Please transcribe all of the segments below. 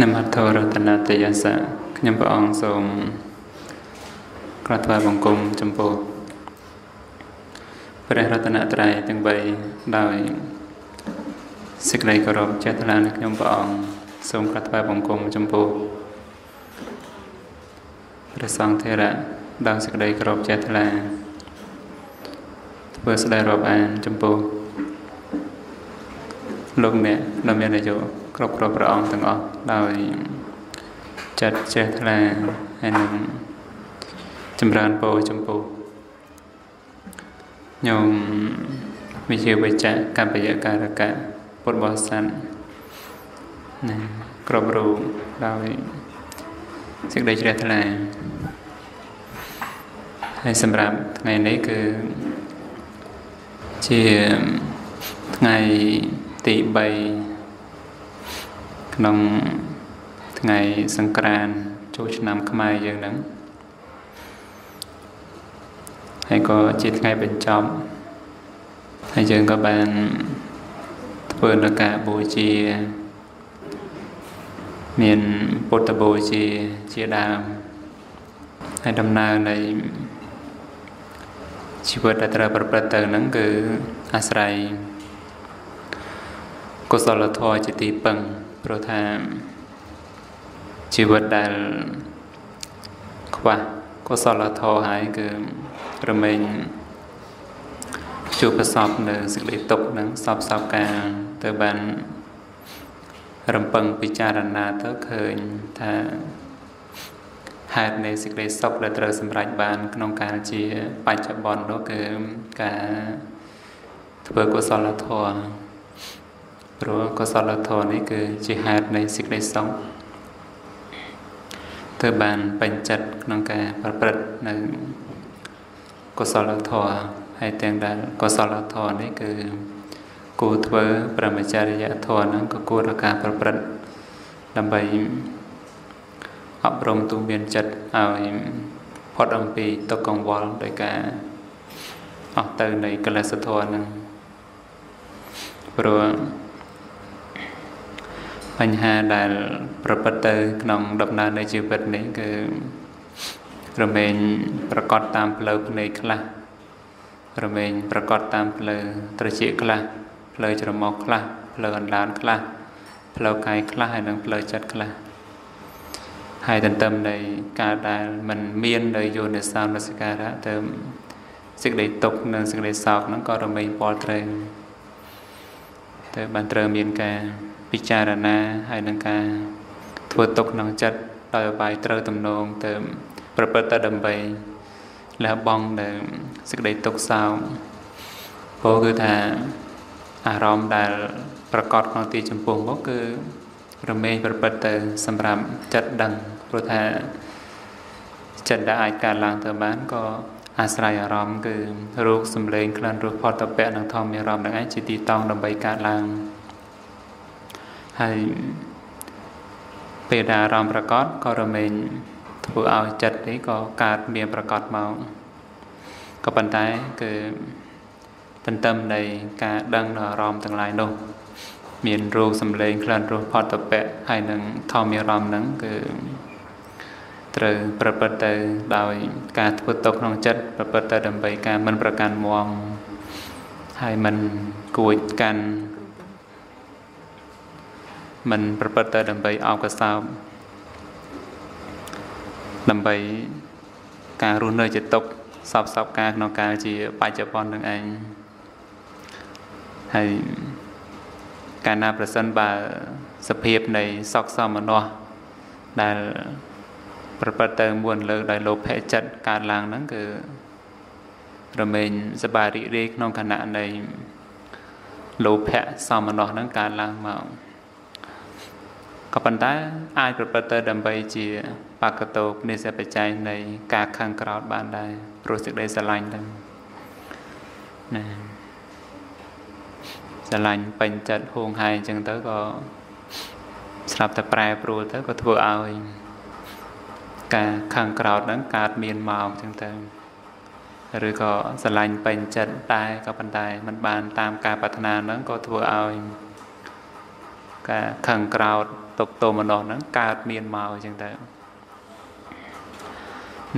នមត្ថរតនតយសៈខ្ញុំព្រះអង្គសូមក្រាបថ្វាយបង្គំចំពោះព្រះរតនត្រ័យទាំង3ដោយសេចក្តីគោរពចេតនានៃខ្ញុំព្រះអង្គសូមក្រាបថ្វាយបង្គំចំពោះព្រះសង្ឃធរៈដោយសេចក្តីគោរពចេតនាធ្វើស្ដីរាប់អានចំពោះលោកអ្នកដ៏មានអាយុ គ្រប់គ្រប់ព្រះអង្គទាំងអស់ដោយចិត្តចេះថ្លាហើយនឹងចម្រើនពរចំពោះញោមវិជាវិជ្ជកបយការកៈពុទ្ធបរិស័ទណាគ្រប់រូបដោយសេចក្តីជ្រះថ្លាហើយសម្រាប់ថ្ងៃនេះគឺជាថ្ងៃទី3 ក្នុងថ្ងៃសង្ក្រានចូលឆ្នាំខ្មែរយើងហ្នឹងហើយក៏ជាថ្ងៃបញ្ចប់ហើយយើងក៏បានធ្វើនៅការបូជា មានពុទ្ធបូជាជាដើមហើយដំណើរនៃជីវិតដែលត្រូវប្រព្រឹត្តទៅហ្នឹងគឺអាស្រ័យកុសលធម៌ជាទីពឹង ព្រោះថាជីវិតដែលខ្វះកុសលធម៌ហើយគឺរមែងជួបប្រសពនៅសេចក្តីទុក្ខនឹងសពសពកាលទៅបានរំពឹងពិចារណាទៅឃើញថាហេតុនៃសេចក្តីសុខដែលត្រូវសម្រេចបាន ក្នុងកាលជាបច្ចុប្បន្ននោះគឺការធ្វើកុសលធម៌ ព្រោះកុសលធម៌នេះគឺជាហេតុនៃសេចក្តីសុខធ្វើបានបញ្ចិតក្នុងការប្រព្រឹត្តនៅកុសលធម៌ហើយទាំងដែលកុសលធម៌នេះគឺគួរធ្វើប្រមចរិយធម៌ហ្នឹងក៏គួរដល់ការប្រព្រឹត្តដើម្បីអប់រំទូមានចិត្តឲ្យផុតអំពីទុក្ខកង្វល់ដោយការអស់ទៅនៃកិលេសធម៌ហ្នឹងព្រោះ បញ្ហាដែលប្រព្រឹត្តទៅក្នុងដំណើរនៃជីវិតនេះគឺរមែងប្រកបតាមផ្លូវភ្នែកខ្លះរមែងប្រកបតាមផ្លូវត្រចៀកខ្លះផ្លូវច្រមុះខ្លះផ្លូវអណ្ដានខ្លះផ្លូវកាយខ្លះហើយនិងផ្លូវចិត្តខ្លះហើយទន្ទឹមនៃការដែលมันមាននៅយោនិសោមនសិការៈទៅសេចក្តីទុកនិងសេចក្តីសោកហ្នឹងក៏រមែងពលត្រូវ ទៅបានត្រូវមានការពិចារណាហើយនឹងការធ្វើទុកក្នុងចិត្តដោយអបាយត្រូវទំនងទៅប្រព្រឹត្តទៅដើម្បីលះបង់ដែលសេចក្តីទុកសោកពោលគឺថាអារម្មណ៍ដែលប្រកបក្នុងទីចំពោះមកគឺរមែងប្រព្រឹត្តទៅសម្រាប់ចិត្តដឹងព្រោះថាចិត្តដែលអាចកើតឡើងទៅបានក៏ អាស្រ័យអារម្មណ៍គឺរូបសម្លេងក្លិនរសផតពៈនិងធម្មអារម្មណ៍នឹងឯងជាទីតង់ដើម្បីកើតឡើងហើយពេលដែលអារម្មណ៍ប្រកបក៏រមែងធ្វើឲ្យចិត្តនេះក៏កើតមានប្រកបមកក៏ប៉ុន្តែគឺទន្ទឹមនៃការដឹងនៅអារម្មណ៍ទាំងឡាយនោះ មានរូបសម្លេងក្លិនរសផតពៈហើយនឹងធម្មអារម្មណ៍ហ្នឹងគឺ ត្រូវប្រព្រឹត្តទៅដោយការធ្វើទុកក្នុងចិត្តប្រព្រឹត្តទៅដើម្បីការមិនប្រកាន់មងហើយមិនគួចកាន់មិនប្រព្រឹត្តទៅដើម្បីអោបកសោបដើម្បីការរស់នៅជាទុកសពសពការក្នុងកាលជាបច្ចុប្បន្ននឹងឯងហើយកាលណាប្រសិនបើសភាពនៃសកសមនោះដែល ប្រព្រឹត្តទៅមួនលើដោយលោភៈចិត្តកើតឡើងហ្នឹងគឺរមែងសបាយរីករាយក្នុងខណៈនៃលោភៈសមនោះហ្នឹងកើតឡើងមកក៏ប៉ុន្តែអាចប្រព្រឹត្តទៅដើម្បីជាបកតោនិស្សបច្ច័យនៃការខឹងក្រោតបានដែរព្រោះសេចក្តីស្រឡាញ់ទៅណាស្រឡាញ់ពេញចិត្តហួងហែងអញ្ចឹងទៅក៏ស្រាប់តែប្រែប្រួលទៅក៏ធ្វើឲ្យ ការខឹងក្រោតហ្នឹងកើតមានមកអញ្ចឹងទៅឬក៏ស្រឡាញ់ពេញចិត្តតែក៏ប៉ុន្តែมันបានតាមការប្រាថ្នាហ្នឹងក៏ធ្វើឲ្យការខឹងក្រោតទុកទោមនោះហ្នឹងកើតមានមកអញ្ចឹងទៅ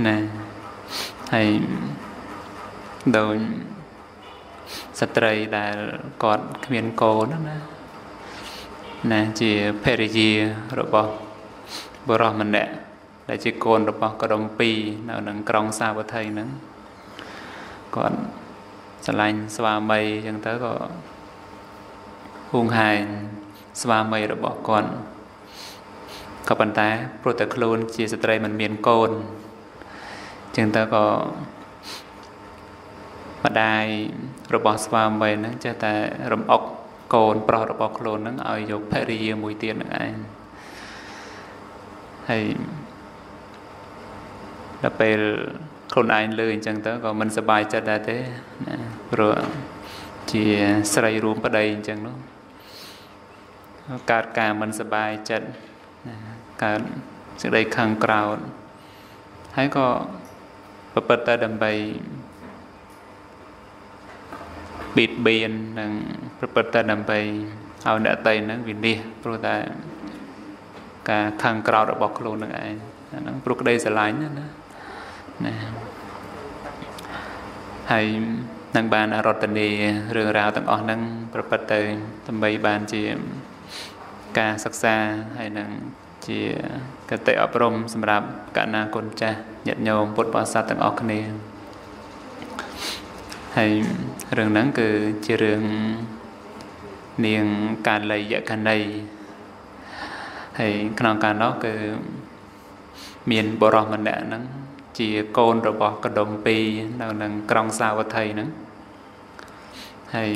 ណាហើយដូចស្ត្រីដែលគាត់គ្មានកូនណាណាជាភរិយារបស់បរោះម្នាក់ ដែលជាកូនរបស់កដុំពីរនៅនឹងក្រុងសាវត្ថីហ្នឹងគាត់ស្រឡាញ់ស្វាមីអញ្ចឹងទៅក៏ហួងហែងស្វាមីរបស់គាត់ក៏ប៉ុន្តែព្រោះតែខ្លួនជាស្ត្រីមិនមានកូនអញ្ចឹងទៅក៏ម្ដាយរបស់ស្វាមីហ្នឹងចេះតែរំអុកកូនប្រុសរបស់ខ្លួនហ្នឹងឲ្យយកភរិយាមួយទៀតនឹងឯងហើយ ដល់ពេលខ្លួនឯងលើអញ្ចឹងទៅក៏មិនសប្បាយចិត្តដែរទេណាព្រោះជាស្រីរួមប្តីអញ្ចឹងនោះកើតការមិនសប្បាយចិត្តកើតសេចក្តីខឹងក្រោធហើយក៏ប្រព្រឹត្តតែដើម្បីបៀតបៀននិងប្រព្រឹត្តតែដើម្បីឲ្យអ្នកតីហ្នឹងវិនិច្ឆ័យព្រោះតែការខឹងក្រោធរបស់ខ្លួននឹងឯងអាហ្នឹងព្រោះក្តីស្រឡាញ់ណា ណាហើយនឹងបានរតនីរឿងរ៉ាវទាំងអស់ហ្នឹងប្រព្រឹត្តទៅដើម្បីបានជាការសិក្សាហើយនឹងជាកតិអប់រំសម្រាប់កណាគុណចាស់ញាតិញោមពុទ្ធបរិស័ទទាំងអស់គ្នាហើយរឿងហ្នឹងគឺជារឿងនាងកាលីយកណីហើយក្នុងការនោះគឺមានបរោះម្នាក់ហ្នឹង ជាកូនរបស់កដុំពីរនៅនឹងក្រុងសាវត្ថីហ្នឹងហើយ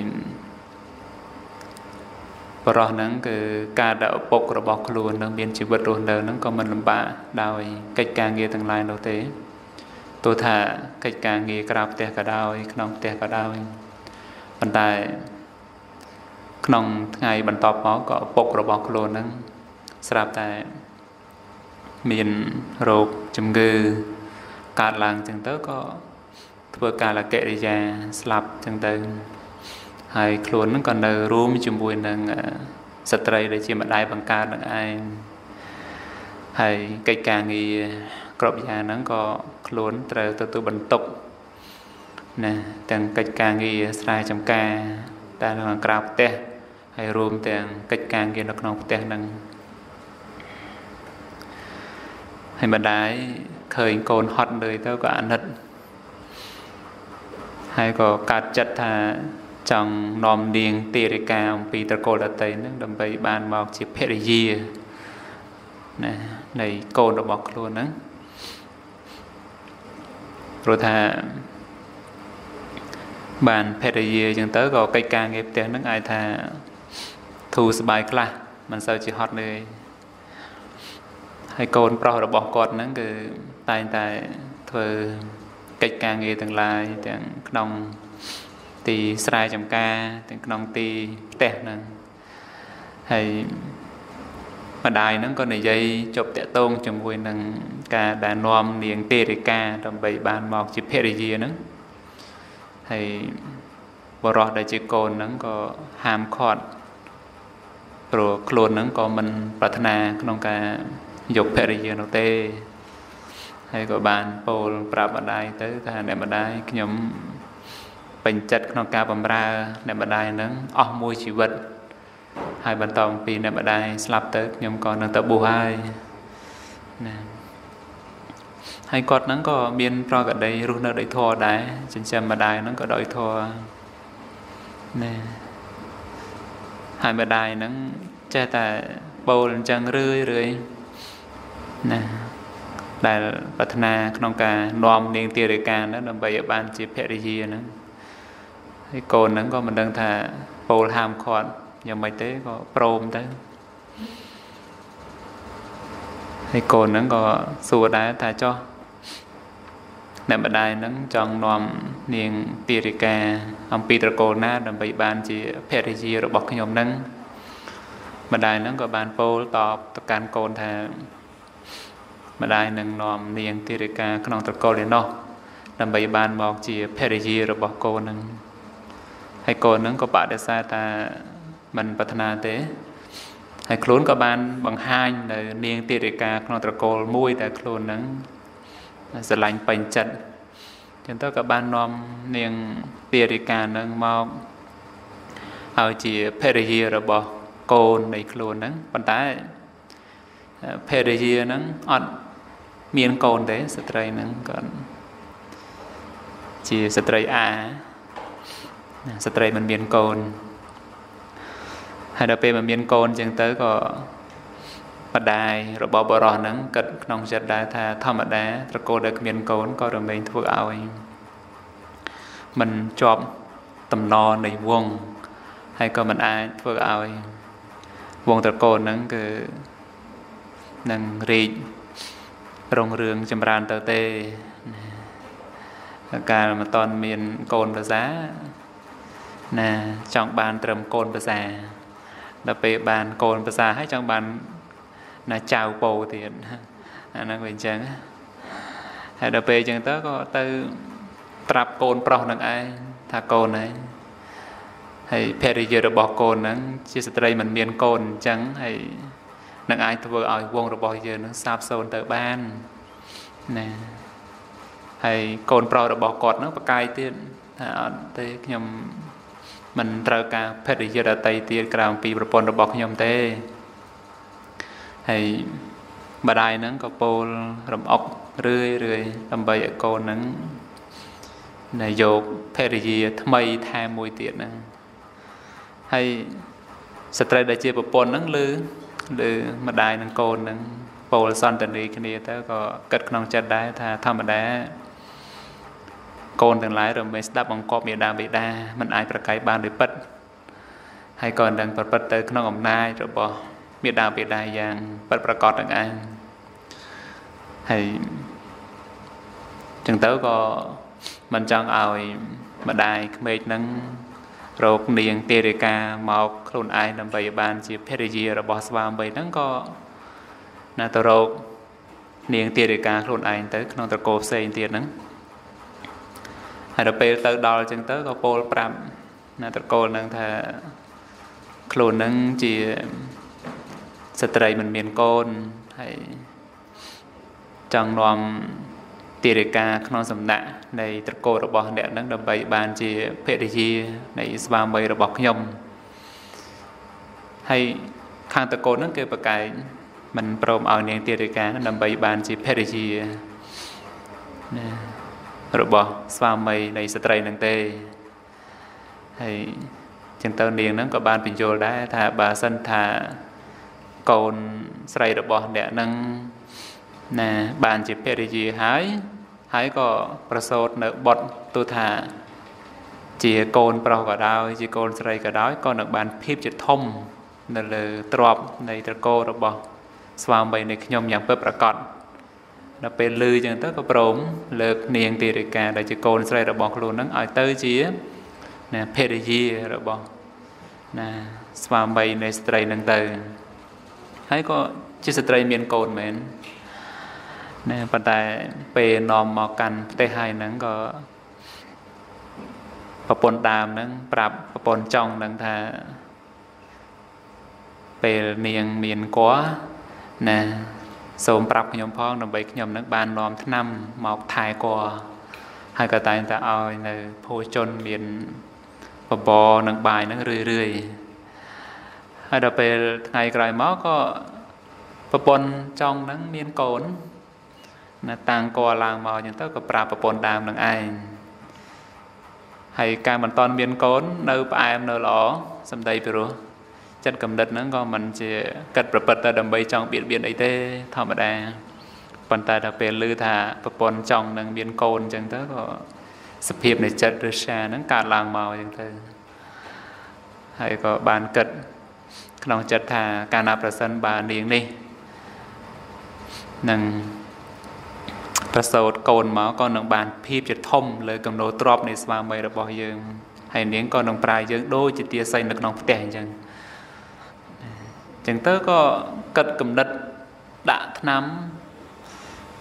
បរោះហ្នឹងគឺការដែលឪពុករបស់ខ្លួននឹងមានជីវិតរស់នៅហ្នឹងក៏មិនលំបាកដោយកិច្ចការងារទាំងឡាយនោះទេទោះថាកិច្ចការងារក្រៅផ្ទះក៏ដោយក្នុងផ្ទះក៏ដោយប៉ុន្តែក្នុងថ្ងៃបន្ទាប់មកក៏ឪពុករបស់ខ្លួនហ្នឹងស្រាប់តែមានរោគជំងឺ កើតឡើងចឹងទៅក៏ធ្វើកាលកិរិយាស្លាប់ចឹងទៅហើយខ្លួនហ្នឹងក៏នៅរួមជាមួយនឹងស្ត្រីដែលជាម្ដាយបង្កើតនឹងឯងហើយកិច្ចការងារគ្រប់យ៉ាងហ្នឹងក៏ខ្លួនត្រូវទទួលបន្ទុកណាទាំងកិច្ចការងារស្រែចម្ការដែលនៅក្រៅផ្ទះហើយរួមទាំងកិច្ចការងារនៅក្នុងផ្ទះហ្នឹងហើយម្ដាយ ឃើញកូនហត់លើទៅក៏អាណិតហើយក៏កាត់ចិត្តថាចង់នាំនាងទេរិកាអំពីត្រកូលដតីហ្នឹងដើម្បីបានមកជាភរិយាណានៃកូនរបស់ខ្លួនហ្នឹងព្រោះថាបានភរិយាអញ្ចឹងទៅក៏កិច្ចការងារផ្ទះហ្នឹងអាចថាធូរស្បើយខ្លះមិនសូវជាហត់ទេហើយកូនប្រុសរបស់គាត់ហ្នឹងគឺ តែងតែធ្វើកិច្ចការងារទាំងឡាយទាំងក្នុងទីស្រែចម្ការទាំងក្នុងទីផ្ទះហ្នឹងហើយម្ដាយហ្នឹងក៏និយាយជប់តាក់ទងជាមួយនឹងការដែលនាំនាងទេរិកាដើម្បីបានមកជាភរិយាហ្នឹងហើយបរោះដែលជាកូនហ្នឹងក៏ហាមឃាត់ព្រោះខ្លួនហ្នឹងក៏មិនប្រាថ្នាក្នុងការយកភរិយានោះទេ ហើយក៏បានពោលប្រាប់ម្ដាយទៅថាអ្នកម្ដាយខ្ញុំពេញចិត្តក្នុងការបម្រើអ្នកម្ដាយហ្នឹងអស់មួយជីវិត ហើយបន្តអំពីអ្នកម្ដាយស្លាប់ទៅខ្ញុំក៏នឹងទៅបួសហើយណាហើយគាត់ហ្នឹងក៏មានប្រកដីរស់នៅដោយធម៌ដែរចិញ្ចឹមម្ដាយហ្នឹងក៏ដោយធម៌ណាហើយម្ដាយហ្នឹងចេះតែបូលអញ្ចឹងរឿយរឿយណា ដែលប្រាថ្នាក្នុងការនាំនាងទារិកាហ្នឹងដើម្បីឲ្យបានជាភរិយាហ្នឹងហើយកូនហ្នឹងក៏មិនដឹងថាពោលហាមឃាត់យ៉ាងម៉េចទេក៏ព្រមទៅហើយកូនហ្នឹងក៏សួរដែរថាចុះអ្នកម្ដាយហ្នឹងចង់នាំនាងទារិកាអំពីត្រកូលណាដើម្បីបានជាភរិយារបស់ខ្ញុំហ្នឹងម្ដាយហ្នឹងក៏បានពោលតបទៅកាន់កូនថា ម្ដាយនឹងនាំនាងទារិកាក្នុងត្រកូលឯណោះដើម្បីបានមកជាភរិយារបស់កូននឹងហើយកូននឹងក៏បដិសេធថាមិនប្រាថ្នាទេហើយខ្លួនក៏បានបង្ហាញនៅនាងទារិកាក្នុងត្រកូលមួយតែខ្លួនហ្នឹងស្រឡាញ់ពេញចិត្តចឹងទៅក៏បាននាំនាងទារិកាហ្នឹងមកឲ្យជាភរិយារបស់កូននៃខ្លួនហ្នឹងប៉ុន្តែភរិយាហ្នឹងអត់ មានកូនទេស្ត្រីហ្នឹងគាត់ជាស្ត្រីអាស្ត្រីមិនមានកូនហើយដល់ពេលមិនមានកូនចឹងទៅក៏បដាយរបស់បរោះហ្នឹងគិតក្នុងចិត្តដែរថាធម្មតាត្រកូលដែលគ្មានកូនក៏រមែងធ្វើឲ្យมันជាប់តំណនៃវងហើយក៏មិនអាចធ្វើឲ្យវងត្រកូលហ្នឹងគឺនឹងរីក រុងរឿងចម្រើនទៅទេកាលមិនតន់មានកូនប្រសាណាចង់បានត្រឹមកូនប្រសាដល់ពេលបានកូនប្រសាហើយចង់បានណាចៅពោទៀតអាហ្នឹងវាអញ្ចឹងហើយដល់ពេលអញ្ចឹងទៅក៏ទៅប្រាប់កូនប្រុសនឹងឯងថាកូនឯងហើយភរិយារបស់កូនហ្នឹងជាស្ត្រីមិនមានកូនអញ្ចឹងហើយ នឹងអាចធ្វើឲ្យវងរបស់យើងនឹងសាបសូន្យទៅបានណាហើយកូនប្រុសរបស់គាត់ហ្នឹងប្រកាយទៀតថាអត់ទេខ្ញុំមិនត្រូវការភរិយាដតីទៀតក្រៅពីប្រពន្ធរបស់ខ្ញុំទេហើយម្ដាយហ្នឹងក៏ពោលរំអុករឿយរឿយដើម្បីឲ្យកូនហ្នឹងណាយកភរិយាថ្មីថែមមួយទៀតហ្នឹងហើយស្ត្រីដែលជាប្រពន្ធហ្នឹងលើ លើម្ដាយនិងកូនហ្នឹងពោលសន្តានីគ្នាទៅក៏គិតក្នុងចិត្តដែរថាធម្មតាកូនទាំងឡាយរមែងស្ដាប់បង្គាប់មេដាបេដាមិនអាចប្រកែកបានដោយពិតហើយក៏នឹងប្រព្រឹត្តទៅក្នុងអំណាចរបស់មេដាបេដាយ៉ាងពិតប្រកបទាំងឯងហើយចឹងទៅក៏មិនចង់ឲ្យម្ដាយក្មេកនឹង រោគនាងទេរិកាមកខ្លួនឯងដើម្បីបានជាភរិយារបស់ស្វាមីហ្នឹងក៏ណាទៅរោគនាងទេរិកាខ្លួនឯងទៅក្នុងត្រកូលផ្សេងទៀតហ្នឹងហើយដល់ពេលទៅដល់អញ្ចឹងទៅក៏ពោលប្រាប់ណាត្រកូលហ្នឹងថាខ្លួនហ្នឹងជាស្ត្រីមិនមានកូនហើយចង់នាំទារិកាក្នុងសំណាក់ នៃត្រកូលរបស់អ្នកហ្នឹងដើម្បីបានជាភរិយានៃស្វាមីរបស់ខ្ញុំហើយខាងត្រកូលហ្នឹងគឺប្រកែកមិនព្រមឲ្យនាងទារិកាដើម្បីបានជាភរិយាណារបស់ស្វាមីនៃស្ត្រីនឹងទេហើយចឹងទៅនាងហ្នឹងក៏បានបញ្យល់ដែរថាបើសិនថាកូនស្រីរបស់អ្នកហ្នឹងណាបានជាភរិយាហើយ ហើយក៏ប្រសូតនៅបុត្រទូថា ជាកូនប្រុសក៏ដោយជាកូនស្រីក៏ដោយក៏នឹងបានភាពជាធំនៅលើទ្របនៃត្រកូលរបស់ ស្វាមីនៃខ្ញុំយ៉ាងពិតប្រាកដដល់ពេលលឺចឹងទៅក៏ព្រមលើកនាងទារិកាដែលជាកូនស្រីរបស់ខ្លួននឹងឲ្យទៅជាណាភរិយារបស់ណាស្វាមីនៃស្ត្រីនឹងទៅហើយក៏ជាស្ត្រីមានកូនមែន ណាប៉ុន្តែពេលនាំមកកាន់ប្រទេសហើយហ្នឹងក៏ប្រពន្ធដើមហ្នឹងប្រាប់ប្រពន្ធចង់ហ្នឹងថាពេលនាងមានគ័ណាសូមប្រាប់ខ្ញុំផងដើម្បីខ្ញុំនឹងបាននាំឆ្នាំមកថែគួរហើយក៏តែងតែឲ្យនៅភោជនមានបបរនិងបាយនឹងរឿយរឿយហើយដល់ពេលថ្ងៃក្រោយមកក៏ប្រពន្ធចង់នឹងមានកូន ណាតាំងគួរឡើងមកអញ្ចឹងទៅក៏ប្រាប់ប្រពន្ធដើមនឹងឯងហើយការមិនតន់មានកូននៅផ្អែមនៅល្អសំដីពិរោះចិត្តកំណត់ហ្នឹងក៏មិនជាកាត់ប្រព្រឹត្តទៅដើម្បីចង់បៀតបៀនអីទេធម្មតាប៉ុន្តែដល់ពេលឮថាប្រពន្ធចង់នឹងមានកូនអញ្ចឹងទៅក៏សភាពនៃចិត្តឬសាហ្នឹងកើតឡើងមកអញ្ចឹងទៅហើយក៏បានគិតក្នុងចិត្តថាកាលណាប្រសិនបើនាងនេះនឹង ប្រសូតកូនមកក៏នឹងបានភាពជាធំលើកំណោទ្របនៃស្វាមីរបស់យើងហើយនាងក៏នឹងប្រាយយើងដូចជាទាស័យនៅក្នុងផ្ទះអញ្ចឹងចឹងទៅក៏កិតកំណត់ដាក់ឆ្នាំ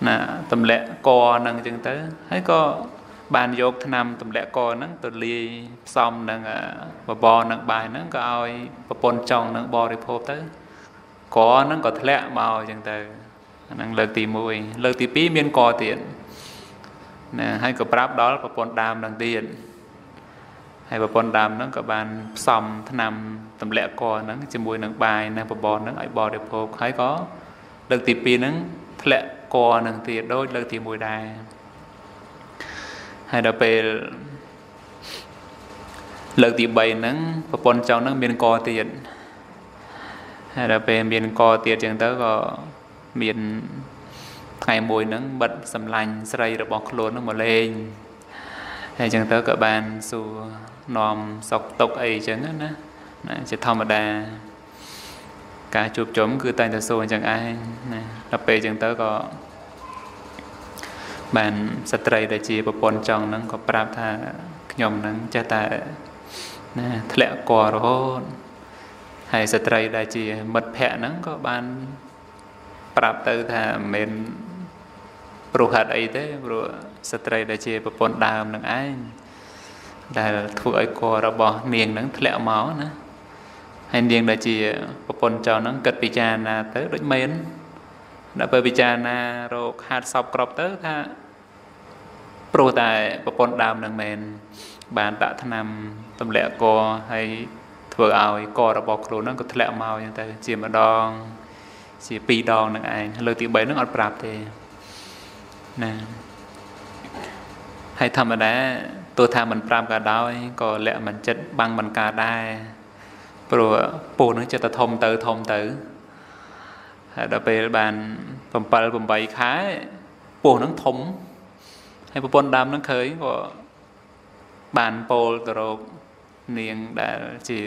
ណាទម្លាក់កហ្នឹងចឹងទៅហើយក៏បានយកឆ្នាំទម្លាក់កហ្នឹងទៅលាយផ្សំនឹងបបរនឹងបាយហ្នឹងក៏ឲ្យប្រពន្ធចង់នឹងបរិភោគទៅកហ្នឹងក៏ធ្លាក់មកអញ្ចឹងទៅ ហ្នឹងលើកទី1លើកទី2មានកទៀតណាហើយក៏ប្រាប់ដល់ប្រពន្ធដើមនឹងទៀតហើយប្រពន្ធដើមហ្នឹងក៏បានផ្សំថ្នាំទម្លាក់កហ្នឹងជាមួយនឹងបាយនិងបបរហ្នឹងឲ្យបរិភោគហើយក៏លើកទី2ហ្នឹងធ្លាក់កហ្នឹងទៀតដូចលើកទី1ដែរហើយដល់ពេលលើកទី3ហ្នឹងប្រពន្ធចောင်းហ្នឹងមានកទៀតហើយដល់ពេលមានកទៀតចឹងទៅក៏ មានថ្ងៃមួយហ្នឹងបិទសម្លាញ់ស្រីរបស់ខ្លួនហ្នឹងមកលេងហើយចឹងទៅក៏បានសួរនាំសុកទុកអីចឹងណាណាជាធម្មតាការជួបជុំគឺតែងតែសួរអញ្ចឹងឯងណាដល់ពេលចឹងទៅក៏បានស្ត្រីដែលជាប្រពន្ធចង់ហ្នឹងក៏ប្រាប់ថាខ្ញុំហ្នឹងចេះតែណាធ្លាក់ករហូតហើយស្ត្រីដែលជាមិត្តភ័ក្ដិហ្នឹងក៏បាន ប្រាប់ទៅថាមិនមែនព្រោះហេតុអីទេព្រោះស្ត្រីដែលជាប្រពន្ធដើមនឹងឯងដែលធ្វើឲ្យករបស់នាងនឹងធ្លាក់មកណាហើយនាងដែលជាប្រពន្ធចៅហ្នឹងគិតពិចារណាទៅដូចមែនដល់ពេលពិចារណារកហាត់សពក្របទៅថាព្រោះតែប្រពន្ធដើមនឹងមែនបានដាក់ថ្នាំទម្លាក់កហើយធ្វើឲ្យករបស់ខ្លួនហ្នឹងក៏ធ្លាក់មកអញ្ចឹងទៅជាម្ដង ជាពីរដងនឹងឯងលើកទី3ហ្នឹងអត់ប្រាប់ទេណាហើយធម្មតាទោះថាមិនប្រាប់ក៏ដោយក៏លាក់មិនចិត្តបាំងមិនការដែរព្រោះពូនឹងចិត្តតែធំទៅធំទៅហើយដល់ពេលបាន7 8ខែពោះនឹងធំហើយប្រពន្ធដើមនឹងឃើញក៏បានពោលទៅរកនាងដែលជា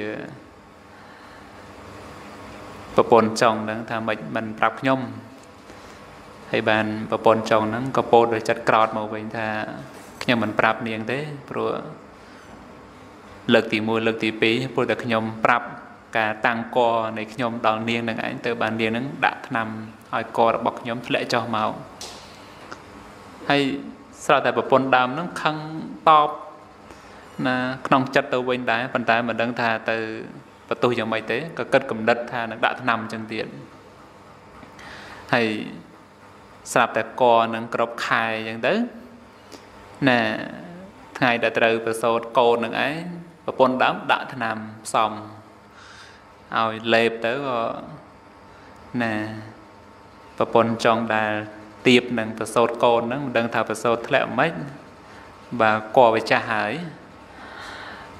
ប្រពន្ធចង់ហ្នឹងថាមិនមិនប្រាប់ខ្ញុំហើយបានប្រពន្ធចង់ហ្នឹងក៏ពោលដោយចិត្តក្រោតមកវិញថាខ្ញុំមិនប្រាប់នាងទេព្រោះលើកទី1លើកទី2ព្រោះតែខ្ញុំប្រាប់ការតាំងកនៃខ្ញុំដល់នាងនឹងឯងទៅបាននាងនឹងដាក់ថ្នាំឲ្យករបស់ខ្ញុំធ្លាក់ចុះមកហើយស្រាប់តែប្រពន្ធដើមនឹងខឹងតបណាក្នុងចិត្តទៅវិញដែរប៉ុន្តែមិនដឹងថាទៅ បន្ទោសយ៉ាងម៉េចទេក៏គិតកំណត់ថានឹងដាក់ថ្នាំអញ្ចឹងទៀតហើយស្រាប់តែកនឹងគ្រប់ខែអញ្ចឹងទៅណាថ្ងៃដែលត្រូវប្រសូតកូននឹងឯងប្រពន្ធដើមដាក់ថ្នាំផ្សំឲ្យលេបទៅក៏ណាប្រពន្ធចង់ដែលទៀបនឹងប្រសូតកូនហ្នឹងមិនដឹងថាប្រសូតធ្លាក់មិនបាទកវាចាស់ហើយ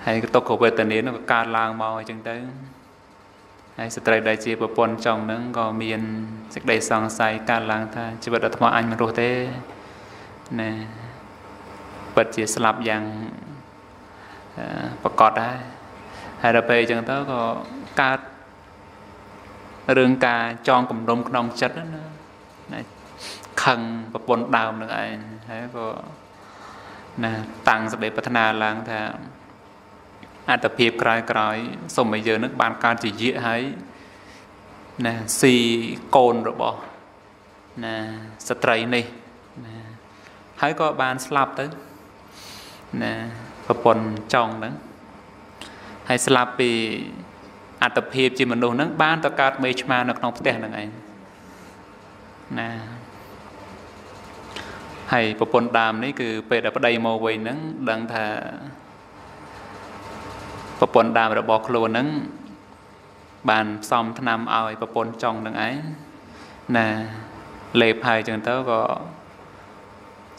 ហើយទុក្ខវេទនានោះក៏កើតឡើងមកអញ្ចឹងទៅហើយស្ត្រីដែលជាប្រពន្ធចង់ហ្នឹងក៏មានសេចក្តីសង្ស័យកើតឡើងថាជីវិតអាត្មាអញមិនរស់ទេណាពិតជាស្លាប់យ៉ាងប្រកបដែរហើយដល់ពេលអញ្ចឹងទៅក៏កើតរឿងការចងគំនុំក្នុងចិត្តណាណាខឹងប្រពន្ធដើមនឹងឯងហើយក៏ណាតាំងសេចក្តីប្រាថ្នាឡើងថា អត្តភាពក្រោយក្រោយសូមឲ្យយើងនឹងបានកើតជាយាកហើយណាស៊ីកូនរបស់ណាស្ត្រីនេះណាហើយក៏បានស្លាប់ទៅណាប្រពន្ធចង់ហ្នឹងហើយស្លាប់ពីអត្តភាពជាមនុស្សហ្នឹងបានទៅកើតមេឆ្មានៅក្នុងផ្ទះហ្នឹងឯងណាហើយប្រពន្ធដើមនេះគឺពេលដែលប្តីមកវិញហ្នឹងដឹងថា ប្រពន្ធដើមរបស់ខ្លួនហ្នឹងបានផ្សំថ្នាំឲ្យប្រពន្ធចង់នឹងឯងណាលេបហើយចឹងទៅក៏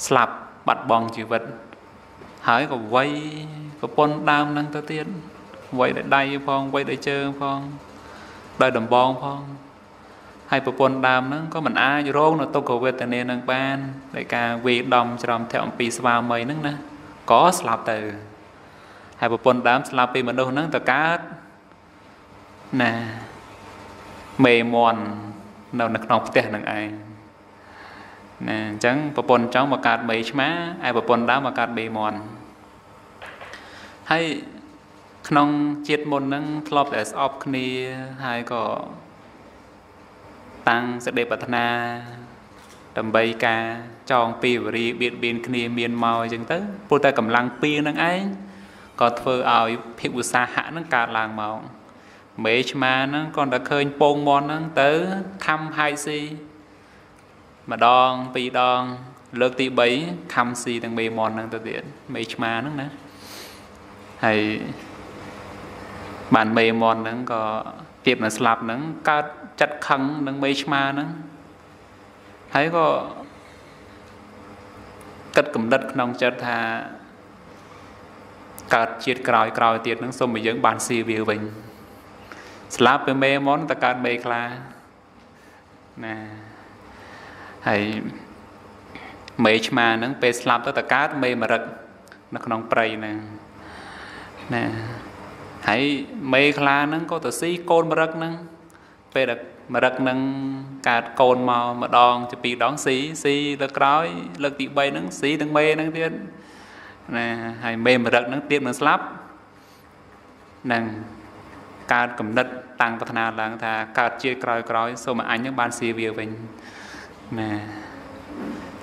ស្លាប់បាត់បង់ជីវិត ហើយក៏វ័យប្រពន្ធដើមហ្នឹងទៅទៀតវ័យដោយដៃផងវ័យដោយជើងផងដោយដំបងផងហើយប្រពន្ធដើមហ្នឹងក៏មិនអាចរងនៅទុក្ខវេទនានឹងបានដោយការវាយដំច្រំធាក់អំពីស្វាមីហ្នឹងណាក៏ស្លាប់ទៅ ហើយប្រពន្ធដើមស្លាប់ពីមនុស្សហ្នឹងទៅកើតណាមេមន់នៅនៅក្នុងផ្ទះនឹងឯងណាអញ្ចឹងប្រពន្ធចង់មកកើតមេឆ្មាឯប្រពន្ធដើមមកកើតមេមន់ហើយក្នុងជាតិមុនហ្នឹងធ្លាប់តែស្អប់គ្នាហើយក៏តាំងសេចក្តីប្រាថ្នាដើម្បីការចងពីវរីបៀតបៀនគ្នាមានមកអញ្ចឹងទៅព្រោះតែកម្លាំងពីរនឹងឯង ក៏ធ្វើឲ្យភាពឧស្សាហៈនឹងកើតឡើងមកមេឆ្មាហ្នឹងគាត់តែឃើញពងមន់ហ្នឹងទៅខំហាយស៊ីម្ដងពីរដង លើកទី3ខំស៊ីទាំងមេមន់ហ្នឹងទៅទៀតមេឆ្មាហ្នឹងណាហើយបានមេមន់ហ្នឹងក៏ទៀតនៅស្លាប់ហ្នឹងកើតចិត្តខឹងនឹងមេឆ្មាហ្នឹងហើយក៏គិតកំណត់ក្នុងចិត្តថា កើតជាតិក្រោយក្រោយទៀតហ្នឹងសូមឲ្យយើងបានស៊ីវាវិញស្លាប់ពេលមេមុនតកើតមេខ្លាណាហើយមេឆ្មាហ្នឹងពេលស្លាប់ទៅតកើតមេមរឹកនៅក្នុងព្រៃហ្នឹងណាហើយមេខ្លាហ្នឹងក៏ទៅស៊ីកូនមរឹកហ្នឹងពេលដែលមរឹកហ្នឹងកើតកូនមកម្ដងជាពីរដងស៊ីស៊ីលើកក្រោយលើកទី3ហ្នឹងស៊ីទាំងមេហ្នឹងទៀត ណាហើយមេមរឹកហ្នឹងទៀតនឹងស្លាប់នឹងកើតកំណត់តាំងប្រាថ្នាឡើងថាកើតជាក្រោយក្រោយសូមឲ្យអញនឹងបានស៊ីវាវិញណា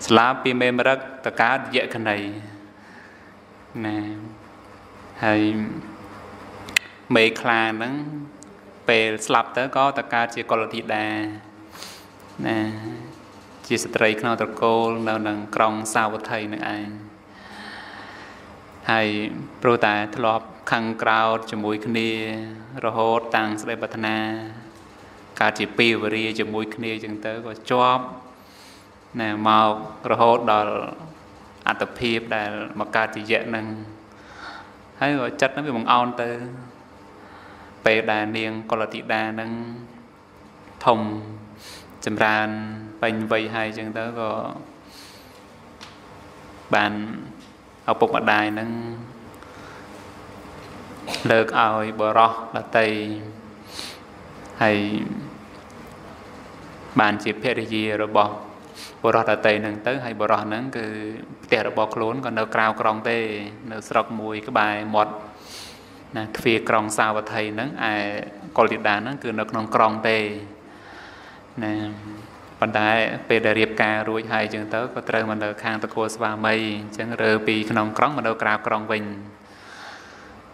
ស្លាប់ពីមេមរឹកតកើតយៈខណីណាហើយមេខ្លាហ្នឹងពេលស្លាប់ទៅក៏តកើតជាកុលធីតាណាជាស្ត្រីក្នុងត្រកូលនៅនឹងក្រុងសាវត្ថីនឹងឯង ហើយព្រោះតែធ្លាប់ខឹងក្រោតជាមួយគ្នា រហូតតាំងស្ដីប្រាថ្នាកើតជាពីវរាជាមួយគ្នាចឹងទៅក៏ជាប់ណែមករហូតដល់អត្តភាពដែលមកកើតជាយៈនឹងហើយក៏ចិត្តនឹងវាបង្អោនទៅ ពេលដែលនាងកុលតិតានឹងធំចម្រើនពេញវ័យហើយចឹងទៅក៏បាន ឪពុកម្ដាយនឹងលើកឲ្យបរោះដតីហើយបានជាភរិយារបស់បរោះដតីនឹងទៅហើយបរោះហ្នឹងគឺផ្ទះរបស់ខ្លួនក៏នៅក្រៅក្រុងទេ នៅស្រុកមួយក្បែរមាត់ណាទ្វារក្រុងសាវត្ថីហ្នឹងឯកុលទីដាហ្នឹងគឺនៅក្នុងក្រុងទេណា ប៉ុន្តែពេលដែលរៀបការរួចហើយអញ្ចឹងទៅក៏ត្រូវមកនៅខាងតកួស្វាមីអញ្ចឹងរើពីក្នុងក្រុងមកនៅក្រៅក្រុងវិញ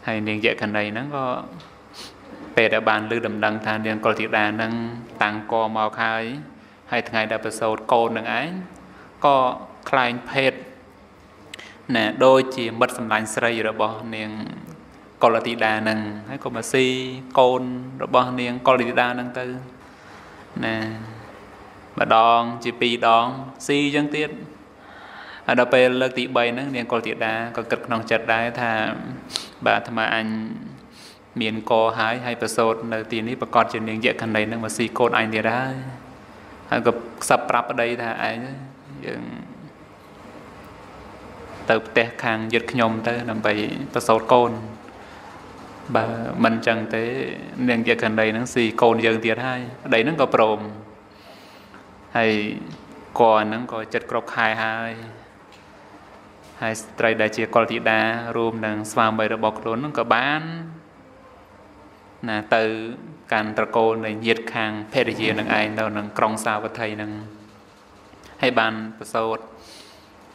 ហើយនាងយក្ខណីហ្នឹងក៏ពេលដែលបានលើដំណឹងថានាងកុលធីតាហ្នឹងតាំងកមកហើយហើយថ្ងៃដែលប្រសូតកូននឹងឯងក៏ខ្លែងភេទណែដូចជាមិត្តសម្លាញ់ស្រីរបស់នាងកុលធីតានឹងហើយក៏មកស៊ីកូនរបស់នាងកុលធីតានឹងទៅណា ម្ដងជាពីរដងស៊ីអញ្ចឹងទៀតហើយដល់ពេលលើកទី3ហ្នឹងនាងកុលធីតាក៏គិតក្នុងចិត្តដែរថាបាទអាត្មាអញមានកហើយហើយប្រសូតនៅទីនេះប្រកាសជានាងយក្ខណីនឹងមកស៊ីកូនអញទៀតហើយហើយក៏ខ្សឹបប្រាប់ប្តីថាឯងយើងទៅផ្ទះខាងយឹតខ្ញុំទៅដើម្បីប្រសូតកូនបើមិនចឹងទេនាងយក្ខណីហ្នឹងស៊ីកូនយើងទៀតហើយប្តីហ្នឹងក៏ព្រម ហើយគាត់ហ្នឹងក៏ចិត្តគ្រប់ខែហើយហើយស្ត្រីដែលជាកុលធីតារួមនឹងស្វាមីរបស់ខ្លួនហ្នឹងក៏បានណាទៅកាន់ត្រកូលនៃញាតខាងភរិយានឹងឯងនៅក្នុងក្រុងសាវត្ថីហ្នឹងហើយបានប្រសូត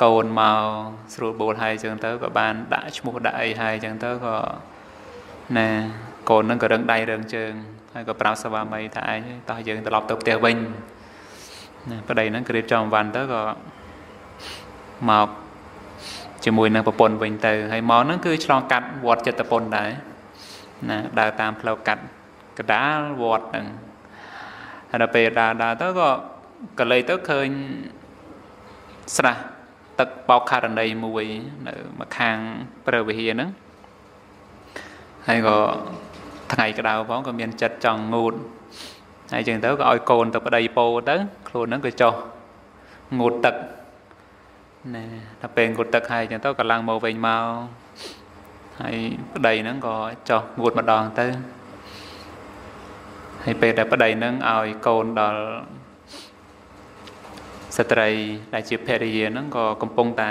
កូនមកស្រួលបួលហើយអញ្ចឹងទៅក៏បានដាក់ឈ្មោះដាក់អីហើយអញ្ចឹងទៅក៏ណាកូននឹងក៏រឹងដៃរឹងជើងហើយក៏ប្រាប់សវាមីថាឯងតោះយើងត្រឡប់ទៅផ្ទះវិញ ណាប្តីហ្នឹងក៏រៀបចំវ៉ាន់ទៅក៏មកជាមួយនឹងប្រពន្ធវិញទៅហើយមកហ្នឹងគឺឆ្លងកាត់វត្តចិត្តពុនដែរណាដើរតាមផ្លូវកាត់កដាលវត្តហ្នឹងហើយដល់ពេលដើរដើរទៅក៏កលេចទៅឃើញស្រះទឹកបោកខរណីមួយនៅម្ខាងព្រះវិហារហ្នឹងហើយក៏ថ្ងៃក្តៅផងក៏មានចិត្តចង់ងូត ហើយចឹងទៅក៏ឲ្យកូនទៅប្តីពោទៅខ្លួនហ្នឹងក៏ចុះងូតទឹកណែដល់ពេលងូតទឹកហើយចឹងទៅក៏ឡើងមកវិញមកហើយប្តីហ្នឹងក៏ចុះងូតម្ដងទៅហើយពេលដែលប្តីហ្នឹងឲ្យកូនដល់ស្ត្រីដែលជាភរិយាហ្នឹងក៏កំពុងតែ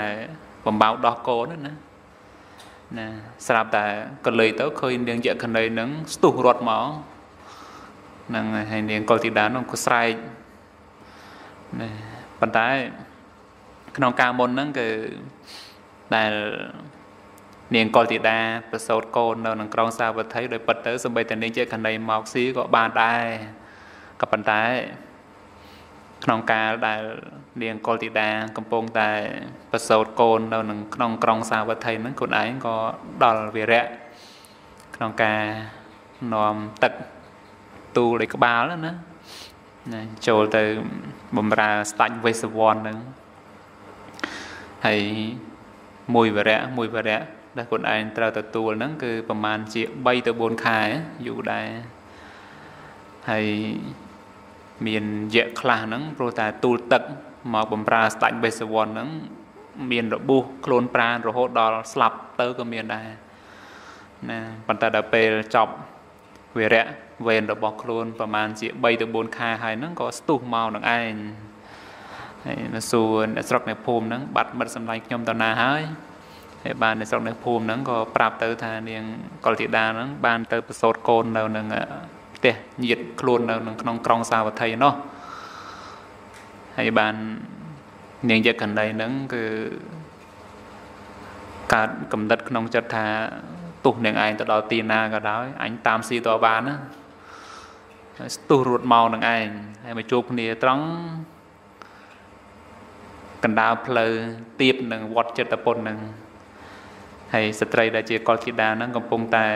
បំបៅដោះកូនណាណាស្រាប់តែក៏លើយទៅឃើញនាងយក្ខណីហ្នឹងស្ទុះរត់មកហ្នឹងហើយនាងកុលធីតានោះក៏ស្រែកណាប៉ុន្តែក្នុងការមុនហ្នឹងគឺដែលនាងកុលធីតាប្រសូតកូននៅក្នុងក្រុងសាវត្ថីដោយពិតទៅសម្បីតែនាងជាកណីមកស៊ីក៏បានដែរក៏ប៉ុន្តែ ក្នុងកាលដែលនាងកុលធីតាកំពុងតែប្រសូតកូននៅក្នុងក្នុងក្រុងសាវត្ថីហ្នឹងខ្លួនឯងក៏ដល់វិរៈក្នុងការនាំទឹក ទូលដោយក្បាលណាណាចូលទៅបំរើស្ដេចវេស្សវណ្ណហ្នឹងហើយមួយវរៈមួយវរៈដែលខ្លួនឯងត្រូវទទួលហ្នឹងគឺប្រហែលជា3ទៅ4ខែយូរដែរហើយមានយៈខ្លះហ្នឹងព្រោះតែទូលទឹកមកបំរើស្ដេចបេសវ័នហ្នឹងមានរបួសខ្លួនប្រាណរហូតដល់ស្លាប់ទៅក៏មានដែរណាប៉ុន្តែដល់ពេលចប់វិរៈ វេនរបស់ខ្លួនប្រហែលជា3ទៅ4ខែហើយហ្នឹងក៏ស្ទុះមកនឹងឯងហើយនៅសួរអ្នកស្រុកអ្នកភូមិហ្នឹងបាត់មិត្តសម្លាញ់ខ្ញុំទៅណាហើយហើយបានអ្នកស្រុកអ្នកភូមិហ្នឹងក៏ប្រាប់ទៅថានាងកុលធីតាហ្នឹងបានទៅប្រសូតកូននៅនឹងផ្ទះញាតិខ្លួននៅក្នុងក្រុងសាវត្ថីនោះហើយបាននាងយក្ខណីហ្នឹងគឺកើតកំណត់ក្នុងចិត្តថាទុះនាងឯងទៅដល់ទីណាក៏ដោយអញតាមស៊ីតបានណា ស្ទុះរត់មកនឹងឯងហើយមកជួបគ្នាត្រង់កណ្ដាលផ្លូវទៀបនឹងវត្តចិត្តពុននឹងហើយស្ត្រីដែលជាកុលធីតាហ្នឹងកំពុងតែ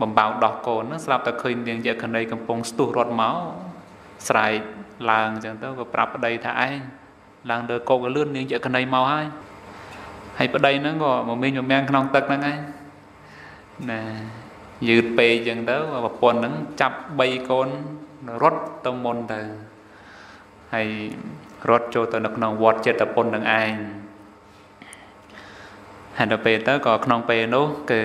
បំបៅដោះកូនហ្នឹងស្រាប់តែឃើញនាងយក្ខណីកំពុងស្ទុះរត់មកស្រែកឡើងអញ្ចឹងទៅក៏ប្រាប់ប្តីថាឯងឡើងលើកោកលឿននាងយក្ខណីមកហើយហើយប្តីហ្នឹងក៏មកមីងមកមាំងក្នុងទឹកហ្នឹងឯងណាយឺតពេកអញ្ចឹងទៅប្រពន្ធហ្នឹងចាប់3កូន រត់ទៅមុនទៅហើយរត់ចូលទៅនៅក្នុងវត្តចិត្តពុននឹងឯងហើយដល់ពេលទៅក៏ក្នុងពេលនោះគឺ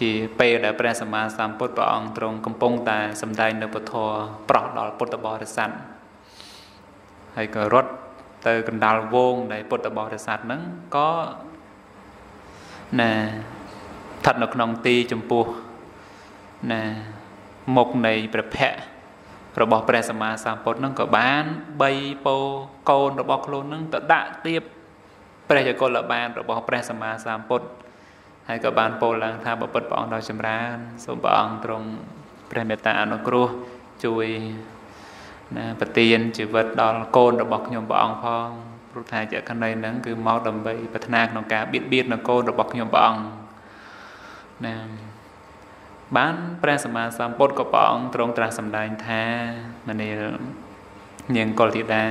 ជាពេលដែលព្រះសម្មាសម្ពុទ្ធព្រះអង្គទ្រង់កំពុងតែសម្ដែងនៅពធប្រោះដល់ពុទ្ធបរិស័ទហើយក៏រត់ទៅកណ្ដាលវងដែលពុទ្ធបរិស័ទហ្នឹងក៏ណាស្ថិតនៅក្នុងទីចំពោះណា មុខនៃព្រះភ័ក្ត្ររបស់ព្រះសម្មាសម្ពុទ្ធនឹងក៏បាន3ពោកូនរបស់ខ្លួននឹងទៅដាក់ទៀបព្រះយកុលបានរបស់ព្រះសម្មាសម្ពុទ្ធហើយក៏បានពោលឡើងថាបពុតព្រះអង្គដល់ចម្រើនសូមព្រះអង្គទ្រង់ព្រះមេត្តាអនុគ្រោះជួយណាប្រទានជីវិតដល់កូនរបស់ខ្ញុំព្រះអង្គផងព្រោះថាចក្ខណីហ្នឹងគឺមកដើម្បីប្រាថ្នាក្នុងការបៀតបៀននៅកូនរបស់ខ្ញុំព្រះអង្គណា បានព្រះសម្មាសម្ពុទ្ធក៏ព្រះអង្គទ្រង់ត្រាស់សម្ដែងថាមនាលនាងកុលធីតា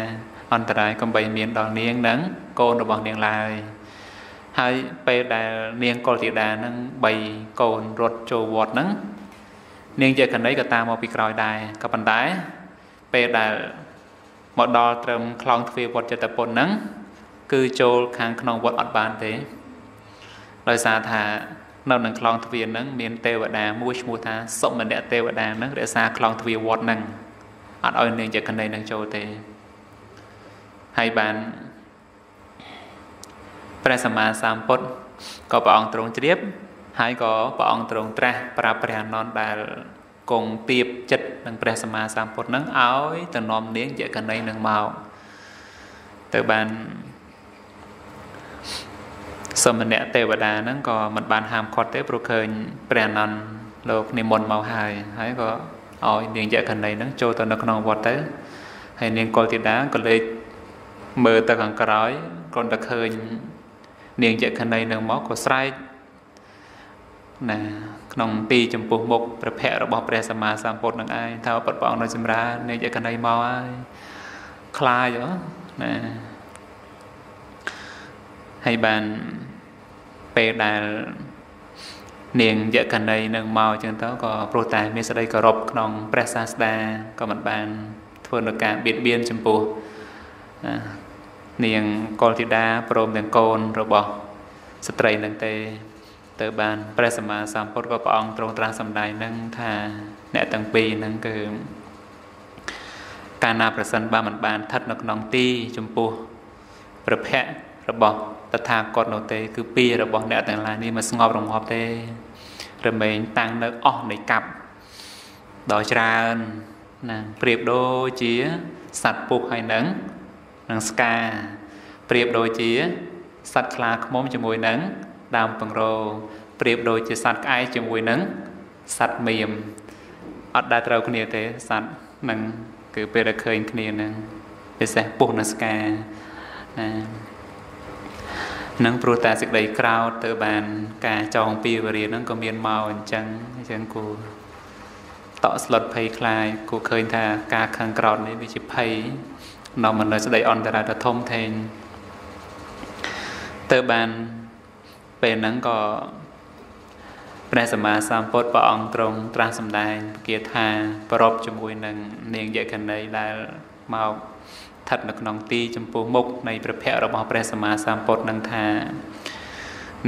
អន្តរាយកំបីមានដល់នាងនឹងកូនរបស់នាងឡើយហើយពេលដែលនាងកុលធីតានឹង3កូនរត់ចូលវត្តហ្នឹងនាងជាកណីក៏តាមមកពីក្រោយដែរក៏ប៉ុន្តែពេលដែលមកដល់ត្រឹមខ្លងទ្វារវត្តចិត្តពុនហ្នឹងគឺចូលខាងក្នុងវត្តអត់បានទេដោយសារថា នៅនឹងខ្លងទ្វារហ្នឹងមានទេវតាមួយឈ្មោះថាសុមនៈទេវតាហ្នឹងរក្សាខ្លងទ្វារវត្តហ្នឹងអត់ឲ្យនាងចក្ខណីនឹងចូលទេហើយបានព្រះសម្មាសម្ពុទ្ធក៏ព្រះអង្គទ្រង់ជ្រាប ហើយក៏ព្រះអង្គទ្រង់ត្រាស់ប្រាប់ព្រះអនន្តដែលគង់ទៀបចិត្តនឹងព្រះសម្មាសម្ពុទ្ធនឹងឲ្យទៅនាំនាងយក្ខណីនឹងមកទៅបាន សមណៈទេវតាហ្នឹងក៏មិនបានហាមឃាត់ទេព្រោះឃើញព្រះអនន្តលោកនិមន្តមកហើយហើយក៏ឲ្យនាងយក្ខណីហ្នឹងចូលទៅនៅក្នុងវត្តទៅហើយនាងកុលធីតាក៏លេចមើលទៅខាងក្រោយគ្រាន់តែឃើញនាងយក្ខណីនឹងមកក៏ស្រែកណាក្នុងទីចំពោះមុខព្រះភ័ក្ត្ររបស់ព្រះសម្មាសម្ពុទ្ធនឹងឯងថាពុទ្ធព្រះអង្គនៅចម្រើននាងយក្ខណីមកហើយខ្លាចណាហើយបាន ពេលដែលនាងយក្ខណីនឹងមកចឹងទៅក៏ព្រោះតែមានស្ដីគោរពក្នុងព្រះសាស្តាក៏មិនបានធ្វើនៅការបៀតបៀនចំពោះនាងកុលធីតាព្រមទាំងកូនរបស់ស្ត្រីនឹងទេទៅបានព្រះសម្មាសម្ពុទ្ធក៏ព្រះអង្គទ្រង់ត្រាស់សម្ដែងនឹងថាអ្នកទាំងពីរហ្នឹងគឺកាលណាប្រសិនបើមិនបានស្ថិតនៅក្នុងទីចំពោះប្រភៈរបស់ តថាគតនោះទេ គឺពីរបស់អ្នកទាំងឡាយនេះមិនស្ងប់រងាប់ទេរមែងតាំងនៅអស់នៃកັບដល់ច្រើនណាប្រៀបដូចជាសត្វពុះហើយនឹងនឹងស្កាប្រៀបដូចជាសត្វខ្លាឃ្មុំជាមួយនឹងដើមបង្រោប្រៀបដូចជាសត្វក្អែកជាមួយនឹងសត្វមៀមអត់ដែលត្រូវគ្នាទេសត្វនឹងគឺពេលដែលឃើញគ្នានឹងពិសេសពុះនិងស្កាណា នឹងព្រោះតែសេចក្តីក្រោតទៅបាន ការចងពីវរៀនហ្នឹងក៏មានមកអញ្ចឹងអញ្ចឹងគូតក់ស្លុតភ័យខ្លាចគូឃើញថាការខឹងក្រោតនេះវាជាភ័យនាំមកនៅស្ដីអន្តរាយដ៏ធំធេងទៅបានពេលហ្នឹងក៏ព្រះសម្មាសម្ពុទ្ធព្រះអង្គទ្រង់ត្រាស់សម្ដែងគាថាប្រពជាមួយនឹងនាងយក្ខណីដែលមក ស្ថិតនៅក្នុងទីចំពោះមុខនៃព្រះភ័ក្ត្ររបស់ព្រះសម្មាសម្ពុទ្ធនឹងថា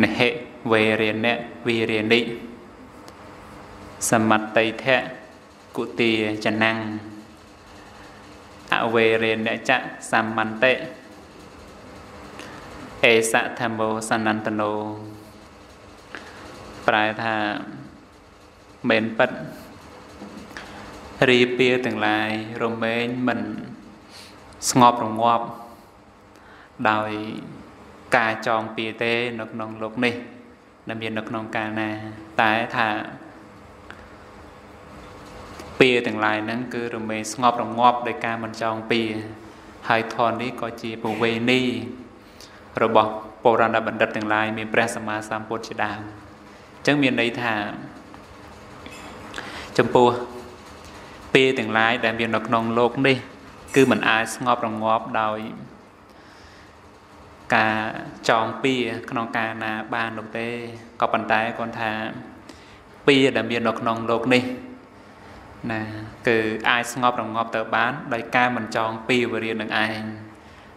និហិវេរណៈវីរានិសមត្តៃធៈគុទាចនាំងអវេរណចៈសមន្តិអេសធម្មោសនន្តណោប្រែថាមែនពិតរីពៀទាំងឡាយរមែងមិន ស្ងប់រងាប់ដោយការចងពៀទេនៅក្នុងលោកនេះដែលមាននៅក្នុងកាលណាតែថាពៀទាំងឡាយហ្នឹងគឺរមែងស្ងប់រងាប់ដោយការមិនចងពៀហើយធននេះក៏ជាប្រវេណីរបស់បុរាណបណ្ឌិតទាំងឡាយមានព្រះសម្មាសម្ពុទ្ធជាដើមអញ្ចឹងមានន័យថាចំពោះពៀទាំងឡាយដែលមាននៅក្នុងលោកនេះ គឺมันអាចស្ងប់រងាប់ដោយការចងពៀក្នុងការណាបាននោះទេក៏ប៉ុន្តែគាត់ថាពៀដែលមាននៅក្នុងโลกនេះណាគឺអាចស្ងប់រងាប់ទៅបានដោយការមិនចងពៀវរៀននឹងឯង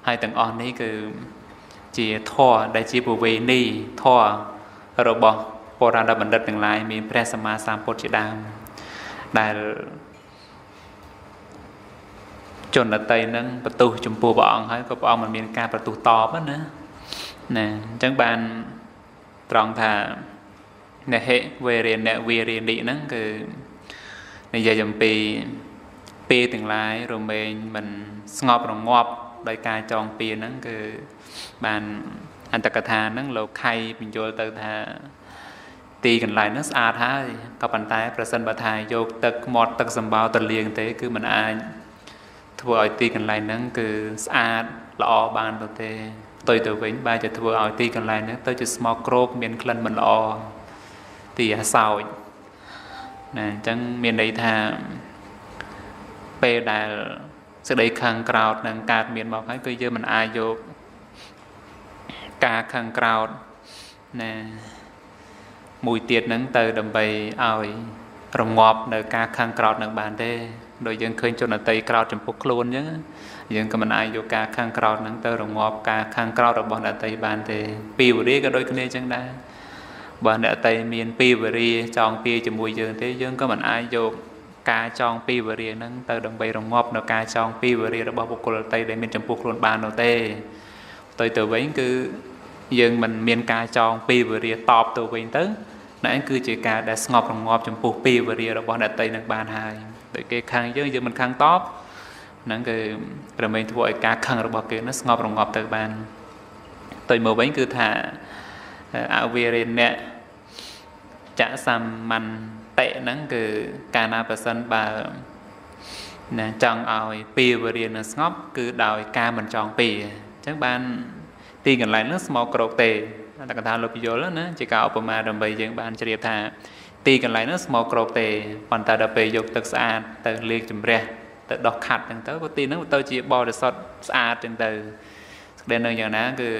ហើយទាំងអស់នេះគឺជាធម៌ដែលជាពវេនីធម៌របស់បុរាណបណ្ឌិតទាំងឡាយមានព្រះសម្មាសម្ពុទ្ធជាដើមដែល ជនដតីនឹងបន្ទុះចំពោះព្រះអង្គហើយក៏ព្រះអង្គមិនមានការបន្ទុះតបណាណាអញ្ចឹងបានត្រង់ថានហិវេរិណវិរិនិហ្នឹងគឺនិយាយអំពីពេលទាំងឡាយរមែងមិនស្ងប់រងាប់ដោយការចងពៀហ្នឹងគឺបានអន្តកថាហ្នឹងលោកខៃបញ្យល់ទៅថាទីកន្លែងហ្នឹងស្អាតហើយក៏ប៉ុន្តែប្រសិនបើថាយកទឹកមាត់ទឹកសម្បោទៅលាងទេ គឺมันអាច ធ្វើឲ្យទីកន្លែងហ្នឹងគឺស្អាតល្អបានទៅទេផ្ទុយទៅវិញបែរជាធ្វើឲ្យទីកន្លែងហ្នឹងទៅជាស្មោកគ្រោកមានក្លិនមិនល្អទីអាសោចណាអញ្ចឹងមានន័យថាពេលដែលសេចក្តីខឹងក្រោតនឹងកើតមានមកហើយគឺយើងមិនអាចយកការខឹងក្រោតណាមួយទៀតហ្នឹងទៅដើម្បីឲ្យរងាប់នៅការខឹងក្រោតនឹងបានទេ ដោយយើងឃើញជនអតីក្រោតចំពោះខ្លួនអញ្ចឹងយើងក៏មិនអាចយកការខឹងក្រោតហ្នឹងទៅរងាប់ការខឹងក្រោតរបស់អ្នកអតីបានទេពីវរិយក៏ដូចគ្នាអញ្ចឹងដែរបើអ្នកអតីមានពីវរិយចងពីជាមួយយើងទេយើងក៏មិនអាចយកការចងពីវរិយហ្នឹងទៅដើម្បីរងាប់នៅការចងពីវរិយរបស់បុគ្គលអតីដែលមានចំពោះខ្លួនបាននោះទេផ្ទុយទៅវិញគឺយើងមិនមានការចងពីវរិយតបទៅវិញទៅណែគឺជាការដែលស្ងប់រងាប់ចំពោះពីវរិយរបស់អ្នកតីនឹងបានហើយ ដោយគេខាងយើងយើងមិនខាងតបហ្នឹងគឺរមែងធ្វើឲ្យការខឹងរបស់គេនោះស្ងប់រងាប់ទៅបានទៅមកវិញគឺថាអវិរិណៈចសមន្តិហ្នឹងគឺកាលណាប្រសិនបើណាចង់ឲ្យពីវរិយនឹងស្ងប់ គឺដោយការមិនចង់ពីអញ្ចឹងបានទីកន្លែងនោះស្មោកក្រោកទេតែកថាលោកពយល់ណាជាការឧបមាដើម្បីយើងបានជ្រាបថា ទីកន្លែងនោះស្មោកក្រោកទេប៉ុន្តែដល់ពេលយកទឹកស្អាតទៅលាងជំរះទៅដោះខាត់ហ្នឹងទៅទីហ្នឹងទៅជាបរិសុទ្ធស្អាតចឹងទៅស្ដីនៅយ៉ាងណាគឺ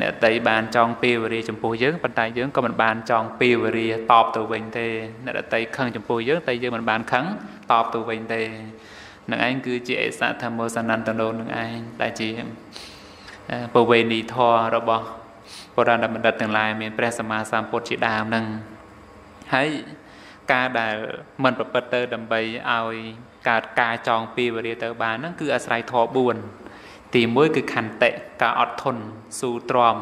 អ្នកតីបានចង់ពីវរិយចំពោះយើងប៉ុន្តែយើងក៏មិនបានចង់ពីវរិយតបទៅវិញទេអ្នកតីខឹងចំពោះយើងតែយើងមិនបានខឹងតបទៅវិញទេនឹងឯងគឺជាអេសធម្មសនន្តនោនឹងឯងដែលជាពវេនីធររបស់បុរាណបណ្ឌិតទាំងឡាយមានព្រះសម្មាសម្ពុទ្ធជាដើមនឹង ហើយការដែលមិនប្រព្រឹត្តទៅដើម្បីឲ្យកើតការចងពីវរិយទៅបានហ្នឹងគឺអាស្រ័យធម៌4ទី1គឺខន្តិការអត់ធន់ស៊ូទ្រាំ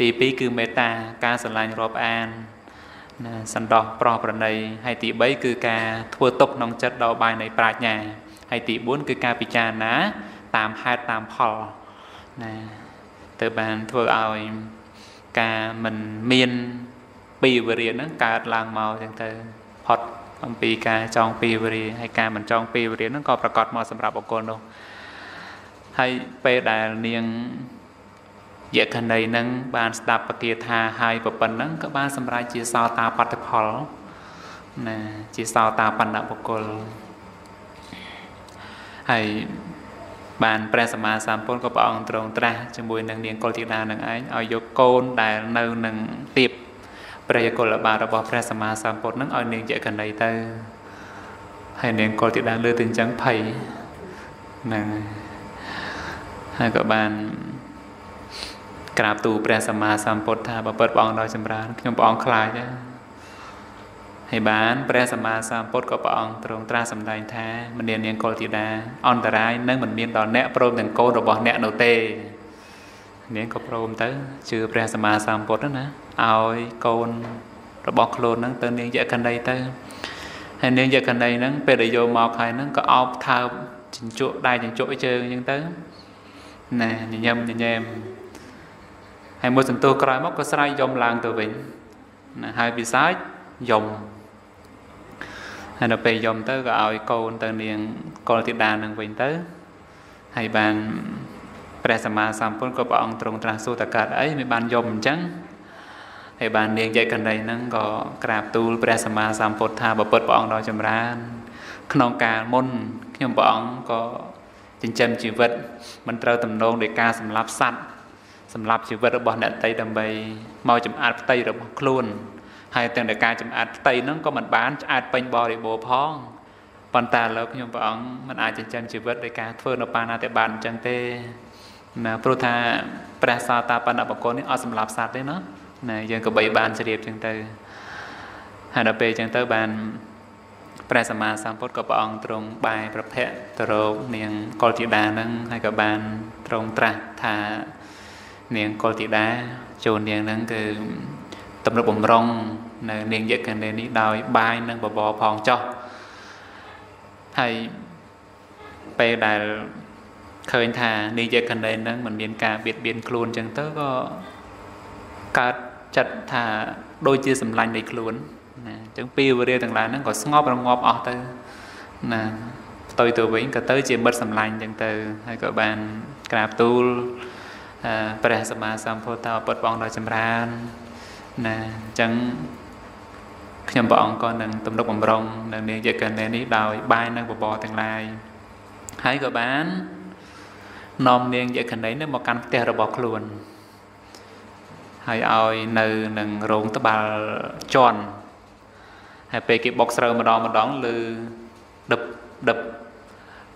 ទី2គឺមេត្តាការស្រឡាញ់រាប់អានណាសន្តោសប្រោះប្រណីហើយទី3គឺការធ្វើទុកក្នុងចិត្តដល់បាយនៃប្រាជ្ញាហើយទី4គឺការពិចារណា តាមហេតុតាមផលណាទៅបានធ្វើឲ្យការមិនមាន ពីវរិយហ្នឹងកើតឡើងមកចឹងទៅផុតអំពីការចងពីវរិយហើយការមិនចងពីវរិយហ្នឹងក៏ប្រកាសមកសម្រាប់បុគ្គលនោះហើយពេលដែលនាងយក្ខណីនឹងបានស្ដាប់ពគាថាហើយប្រពន្ធនឹងក៏បានសម្រេចជាសោតាបត្តផលណាជាសោតាបណ្ឌបុគ្គលហើយបានព្រះសម្មាសម្ពុទ្ធក៏ព្រះអង្គទ្រង់ត្រាស់ជាមួយនឹងនាងកុលធីតានឹងឯងឲ្យយកកូនដែលនៅនឹងទៀប ព្រះយគុលបារបស់ព្រះសម្មាសម្ពុទ្ធនឹងឲ្យនាងយក្ខណីទៅហើយនាងកុលធីតាលើទៅអញ្ចឹងភ័យហ្នឹងហើយក៏បានក្រាបទូលព្រះសម្មាសម្ពុទ្ធថាបើពិតព្រះអង្គដល់ចម្រើនខ្ញុំព្រះអង្គខ្លាចហើយបានព្រះសម្មាសម្ពុទ្ធក៏ព្រះអង្គទ្រង់ត្រាស់សម្ដែងថាមនានាងកុលធីតាអន្តរាយនឹងមិនមានដល់អ្នកព្រមទាំងកូនរបស់អ្នកនោះទេ នាងក៏ព្រមទៅជឿព្រះសម្មាសម្ពុទ្ធណាឲ្យកូនរបស់ខ្លួននឹងទៅនាងយក្ខណីទៅហើយនាងយក្ខណីហ្នឹងពេលដែលយកមកហើយហ្នឹងក៏អោបថើបចិញ្ចក់ដៃចិញ្ចក់ជើងអញ្ចឹងទៅណាញញឹមញញែមហើយមួយសន្ទុះក្រោយមកក៏ស្រែកយំឡើងទៅវិញណាហើយពិសាចយំហើយដល់ពេលយំទៅក៏ឲ្យកូនទៅនាងកុលធីតានឹងវិញទៅហើយបាន ព្រះសម្មាសម្ពុទ្ធក៏ព្រះអង្គទ្រង់ត្រាស់សួរតើកើតអីមិនបានយំអញ្ចឹងហើយបាននាងយេកណ្ដីហ្នឹងក៏ក្រាបទូលព្រះសម្មាសម្ពុទ្ធថាបពុតព្រះអង្គដល់ចម្រើន ក្នុងកាលមុនខ្ញុំព្រះអង្គក៏ចិញ្ចឹមជីវិតមិនត្រូវទំនងដោយការសម្លាប់សត្វសម្លាប់ជីវិតរបស់អ្នកតីដើម្បីមកចំអាតផ្ទៃរបស់ខ្លួនហើយទាំងតែការចំអាតផ្ទៃហ្នឹងក៏មិនបានឆ្អែតពេញបរិបូរផងប៉ុន្តែឥឡូវខ្ញុំព្រះអង្គមិនអាចចិញ្ចឹមជីវិតដោយការធ្វើនៅបាណាតិបានអញ្ចឹងទេ ណាព្រោះថាព្រះសោតាបណ្ឌបកុលនេះអត់សម្លាប់សត្វទេណាណាយើងក៏បីបានជ្រាបអញ្ចឹងទៅហើយដល់ពេលអញ្ចឹងទៅបានព្រះសម្មាសម្ពុទ្ធក៏ព្រះអង្គទ្រង់បែរប្រភពទៅរកនាងកុលធីតានឹងហើយក៏បានទ្រង់ត្រាស់ថានាងកុលធីតាចូលនាងនឹងគឺទំនុកបំរុងនៅនាងយក្ខនេនេះដោយបាយនិងបបរផងចោះហើយពេលដែល ឃើញថានាងយក្ខនេនឹងមិនមានការបៀតបៀនខ្លួនអញ្ចឹងទៅក៏កើតចិត្តថាដូចជាសម្លាញ់នៃខ្លួនណាអញ្ចឹងពីវរិយទាំងឡាយហ្នឹងក៏ស្ងប់រងាប់អស់ទៅណាផ្ទុយទៅវិញក៏ទៅជាមិត្តសម្លាញ់អញ្ចឹងទៅហើយក៏បានក្រាបទូលព្រះសម្មាសម្ពុទ្ធពុទ្ធបងដល់ចម្រើនណាអញ្ចឹងខ្ញុំព្រះអង្គក៏នឹងទំនុកបំរុងនៅនាងយេកណេនេះដោយបាយនឹងបបរទាំងឡាយហើយក៏បាន នាំនាងយេកណេនេះមកកាន់ផ្ទះរបស់ខ្លួនហើយឲ្យនៅនឹងរោងត្បាល់ជន់ហើយពេលគេបុកស្រូវម្ដងម្ដងលើដឹបដឹប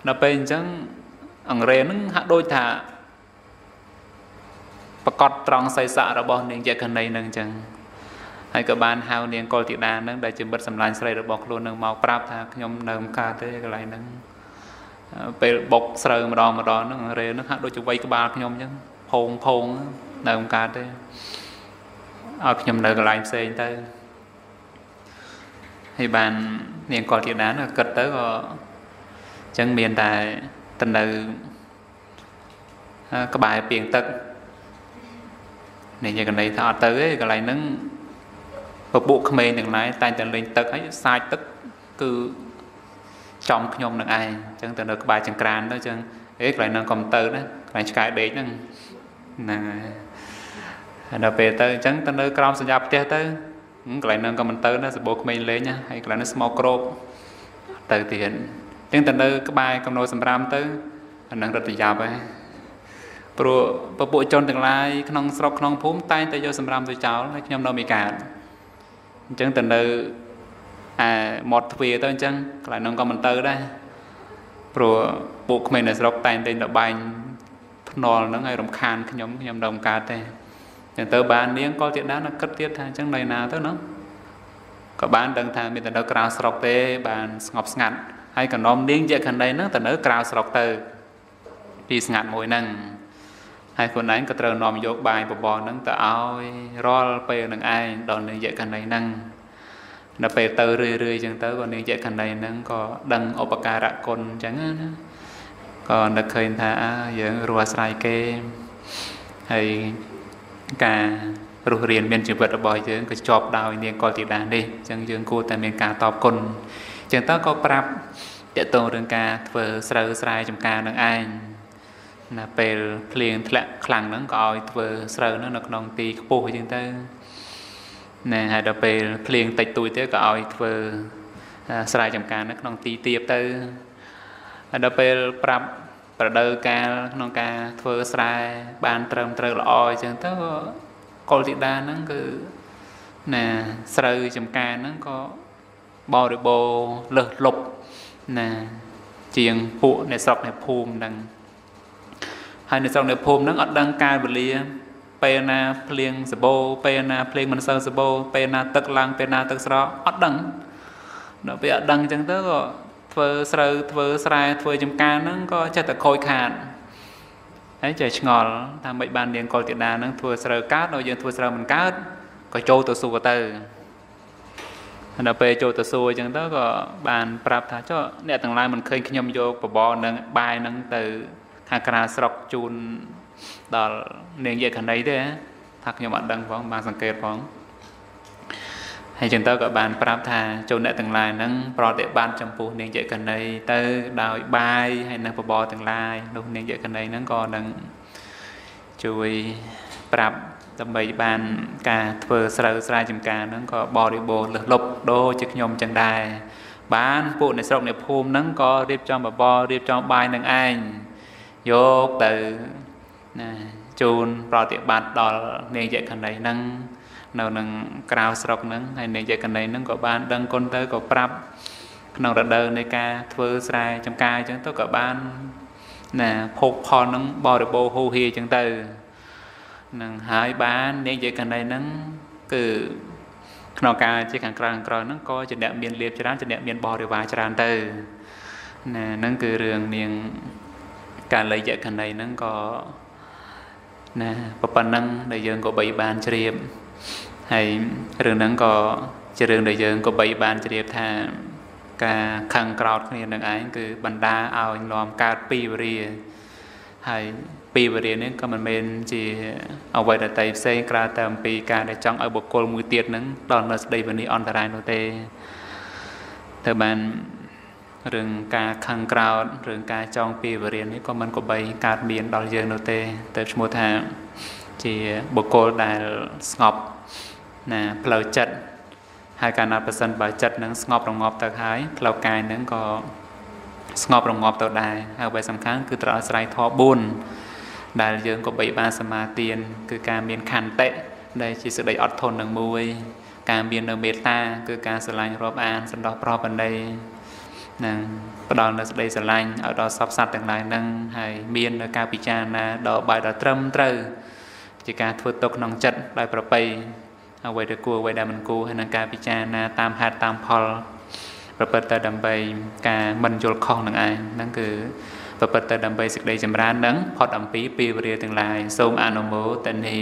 ដល់ពេលអញ្ចឹងអង្រេនឹងហាក់ដូចថាប្រកបត្រង់សៃស័ករបស់នាងយក្ខណីនឹងអញ្ចឹងហើយក៏បានហៅនាងកុលធីតានឹងដែលជាមិត្តសម្លាញ់ស្រីរបស់ខ្លួននឹងមកប្រាប់ថាខ្ញុំនៅមិនកើតទេកន្លែងហ្នឹង ពេលបុកស្រូវម្ដងម្ដងហ្នឹងរេនឹងហាក់ដូចជាវ័យក្បាលខ្ញុំអញ្ចឹងផោងផោងនៅមិនកើតទេឲ្យខ្ញុំនៅកន្លែងផ្សេងទៅហើយបាននាងកុលធីតានោះគិតទៅក៏អញ្ចឹងមានតែទៅនៅក្បែរពីងទឹកនេះយកន័យថាអត់ទៅទេកន្លែងហ្នឹងពពួកក្មេងទាំងឡាយតែងតែលេងទឹកហើយសាច់ទឹកគឺ ចំខ្ញុំនឹងឯងអញ្ចឹងទៅនៅក្បែរចង្ក្រានទៅអញ្ចឹងអេកន្លែងហ្នឹងកុំទៅណាកន្លែងឆ្កែដេកហ្នឹងហ្នឹងហើយដល់ពេលទៅអញ្ចឹងទៅនៅក្រោមសញ្ញាផ្ទះទៅកន្លែងហ្នឹងក៏មិនទៅណាសបោក្មេងលេងណាហើយកន្លែងហ្នឹងស្មោកក្របទៅទៀតអញ្ចឹងទៅនៅក្បែរកំណោសម្រាមទៅអាហ្នឹងរត់ប្រយ៉ាប់ហើយព្រោះពពួកជនទាំងឡាយក្នុងស្រុកក្នុងភូមិតែងតែយកសម្រាមទៅចោលហើយខ្ញុំនៅមិនកើតអញ្ចឹងទៅនៅ អាមាត់ទ្វារទៅអញ្ចឹងកន្លែងនោះក៏មិនទៅដែរព្រោះពួកក្មេងនៅស្រុកតែងតែលបែងភ្នាល់ហ្នឹងឲ្យរំខានខ្ញុំខ្ញុំនៅមិនកើតទេអញ្ចឹងទៅបាននាងក៏ទៀតដែរនឹកគិតទៀតថាអញ្ចឹងនៅណាទៅណាក៏បានដឹងថាមានតែនៅក្រៅស្រុកទេបានស្ងប់ស្ងាត់ហើយកណ្ដុំនាងយក្ខណីហ្នឹងទៅនៅក្រៅស្រុកទៅទីស្ងាត់មួយហ្នឹងហើយខ្លួនឯងក៏ត្រូវនាំយកបាយបបរហ្នឹងទៅឲ្យរាល់ពេលនឹងឯងដល់នាងយក្ខណីហ្នឹង ដល់ពេលទៅរឿយរឿយអញ្ចឹងទៅក៏នាងយក្ខណីហ្នឹងក៏ដឹងឧបការៈគុណអញ្ចឹងណាក៏នឹកឃើញថាយើងរស់អាស្រ័យគេហើយការរស់រៀនមានជីវិតរបស់យើងក៏ជាប់ដោយនាងកុលធីតានេះអញ្ចឹងយើងគួរតែមានការតបគុណអញ្ចឹងតើក៏ប្រាប់តកតងរឿងការធ្វើស្រូវស្រែចម្ការនឹងឯងណាពេលភ្លៀងធ្លាក់ខ្លាំងហ្នឹងក៏ឲ្យធ្វើស្រូវហ្នឹងនៅក្នុងទីខ្ពស់អញ្ចឹងទៅ ណែហើយដល់ពេលភ្លៀងតិចតួចទៅក៏ឲ្យធ្វើស្រែចម្ការនៅក្នុងទីទាបទៅហើយដល់ពេលប្រាប់ប្រដៅកាលក្នុងការធ្វើស្រែបានត្រឹមត្រូវល្អអញ្ចឹងទៅកុលធីតាហ្នឹងគឺណាស្រូវចម្ការហ្នឹងក៏បរិបូរលើសលប់ណាជាងពួកអ្នកស្រុកអ្នកភូមិហ្នឹងហើយអ្នកស្រុកអ្នកភូមិហ្នឹងអត់ដឹងកាលវេលា ពេលណាភ្លៀងសបោពេលណាភ្លៀងមិនសូវសបោពេលណាទឹកឡើងពេលណាទឹកស្រកអត់ដឹងដល់ពេលអត់ដឹងអញ្ចឹងទៅក៏ធ្វើស្រូវធ្វើស្រែធ្វើចំការហ្នឹងក៏ចិត្តតែខូចខាតហើយចេះឆ្ងល់ថាមិនបាននាងកុលតិតាហ្នឹងធ្វើស្រូវកើតដល់យើងធ្វើស្រូវមិនកើតក៏ចូលទៅសួរទៅដល់ពេលចូលទៅសួរអញ្ចឹងទៅក៏បានប្រាប់ថាចុះអ្នកទាំងឡាយមិនឃើញខ្ញុំយកបបរនឹងបាយនឹងទៅខាងក្រៅស្រុកជូន ដល់នាងយេខណីទេថាខ្ញុំអត់ដឹងផងបានសង្កេតផងហើយចឹងទៅក៏បានប្រាប់ថាចូលអ្នកទាំងឡាយហ្នឹងប្រតិបត្តិចំពោះនាងយក្ខណីទៅដោយបាយហើយនៅបបរទាំងឡាយនោះនាងយក្ខណីហ្នឹងក៏នឹងជួយប្រាប់ដើម្បីបានការធ្វើស្រូវស្រែចម្ការហ្នឹងក៏បរិបូរលឹះលប់ដូចជាខ្ញុំចឹងដែរបានពួកអ្នកស្រុកអ្នកភូមិហ្នឹងក៏រៀបចំបបររៀបចំបាយនឹងឯងយកទៅ ណាជូនប្រតិបត្តិដល់នាងយក្ខណីហ្នឹងនៅនឹងក្រៅស្រុកហ្នឹងហើយនាងយក្ខណីហ្នឹងក៏បានដឹងគុណទៅក៏ប្រាប់ក្នុងរដូវនៃការធ្វើស្រែចម្ការអញ្ចឹងទៅក៏បានណាភោគផលហ្នឹងបរិបូរហូរហៀអញ្ចឹងទៅនឹងហើយបាននាងយក្ខណីហ្នឹងគឺក្នុងការជាខាងក្រៅខាងក្រៅហ្នឹងក៏ជាអ្នកមានលៀបច្រើនជាអ្នកមានបរិវារច្រើនទៅណាហ្នឹងគឺរឿងនាងកាលីយក្ខណីហ្នឹងក៏ ណាប៉ុណ្ណឹងដែលយើងក៏បីបានជ្រាបហើយរឿងហ្នឹងក៏ជារឿងដែលយើងក៏បីបានជ្រាបថាការខឹងក្រោតគ្នានឹងឯងគឺបណ្ដាឲ្យនាំកើតពីវរាហើយពីវរានេះក៏មិនមែនជាអវ័យដតីផ្សេងក្រៅតែអំពីការដែលចង់ឲ្យបុគ្គលមួយទៀតនឹងដល់នៅស្ដីវិនិច្ឆ័យអន្តរាយនោះទេទៅបាន រឿងការខឹងក្រោតរឿងការចងពីវរានេះក៏មិនក៏បីកើតមានដល់យើងនោះទេទៅឈ្មោះថាជាបុគ្គលដែលស្ងប់ណាផ្លូវចិត្តហើយកាលណាប្រសិនបើចិត្តនឹងស្ងប់រងាប់ទៅហើយផ្លូវកាយនឹងក៏ស្ងប់រងាប់ទៅដែរហើយអ្វីសំខាន់គឺត្រូវអាស្រ័យធម៌4ដែលយើងក៏បីបានសមាទានគឺការមានខន្តិដែលជាសេចក្តីអត់ធន់នឹងមួយ ការមាននៅមេត្តា គឺការស្រឡាញ់រាប់អានសន្តោសប្របណ្ដី នឹងផ្ដល់នៅសេចក្តីស្រឡាញ់ឲ្យដល់សពសត្វទាំងឡាយនឹងហើយមាននៅការពិចារណាដល់បាយដល់ត្រឹមត្រូវជាការធ្វើទុកក្នុងចិត្តដោយប្រពៃអ្វីដែលគួរអ្វីដែលមិនគួរហើយនឹងការពិចារណាតាមហេតុតាមផលប្រព្រឹត្តទៅដើម្បីការមិនយល់ខុសនឹងឯងហ្នឹងគឺប្រព្រឹត្តទៅដើម្បីសេចក្តីចម្រើននឹងផុតអំពីពីវរាទាំងឡាយសូមអនុមោទនា